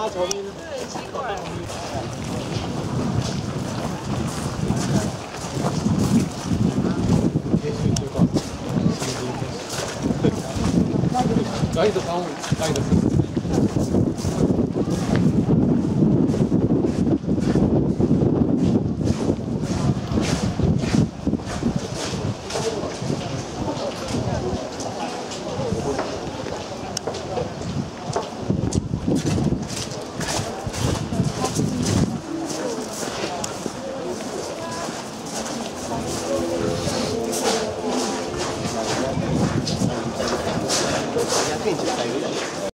八重呢？对，奇怪。ガイドさん、ガイド 并且还有点